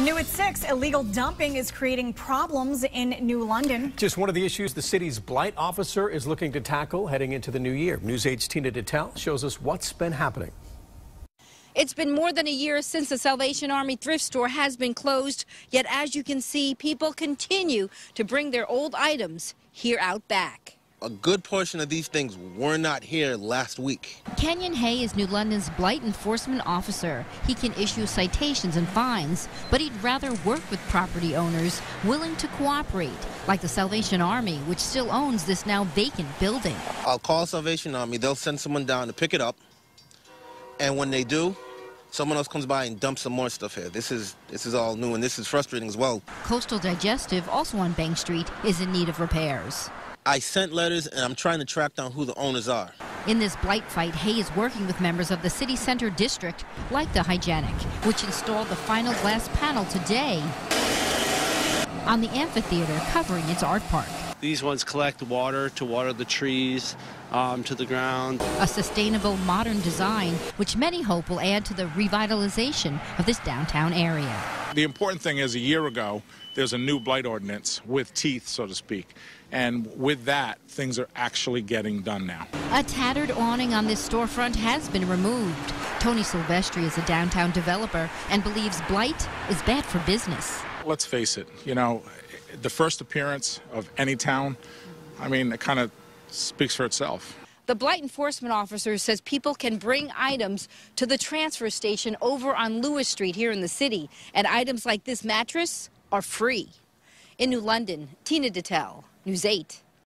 New at 6, illegal dumping is creating problems in New London. Just one of the issues the city's blight officer is looking to tackle heading into the new year. News 8's Tina Detelj shows us what's been happening. It's been more than a year since the Salvation Army thrift store has been closed, yet as you can see, people continue to bring their old items here out back a good portion of these things were not here last week. Kenyon Haye is New London's blight enforcement officer. He can issue citations and fines, but he'd rather work with property owners willing to cooperate, like the Salvation Army, which still owns this now vacant building. I'll call Salvation Army. They'll send someone down to pick it up. And when they do, someone else comes by and dumps some more stuff here. This is this is all new and this is frustrating as well. Coastal Digestive, also on Bank Street, is in need of repairs. I sent letters and I'm trying to track down who the owners are. In this blight fight, Haye is working with members of the city center district, like the Hygienic, which installed the final glass panel today on the amphitheater covering its art park. These ones collect water to water the trees um, to the ground. A sustainable modern design, which many hope will add to the revitalization of this downtown area. The important thing is a year ago, there's a new blight ordinance with teeth, so to speak. And with that, things are actually getting done now. A tattered awning on this storefront has been removed. Tony Sylvestri is a downtown developer and believes blight is bad for business. Let's face it, you know, the first appearance of any town, I mean, it kind of speaks for itself. The blight enforcement officer says people can bring items to the transfer station over on Lewis Street here in the city, and items like this mattress are free. In New London, Tina Detelj, News 8.